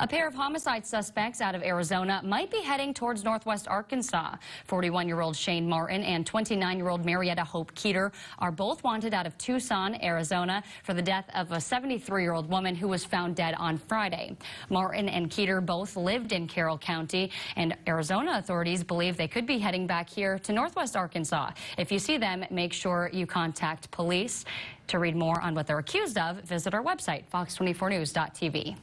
A pair of homicide suspects out of Arizona might be heading towards northwest Arkansas. 41-year-old Shane Martin and 29-year-old Marietta Hope Keeter are both wanted out of Tucson, Arizona for the death of a 73-year-old woman who was found dead on Friday. Martin and Keeter both lived in Carroll County, and Arizona authorities believe they could be heading back here to northwest Arkansas. If you see them, make sure you contact police. To read more on what they're accused of, visit our website, fox24news.tv.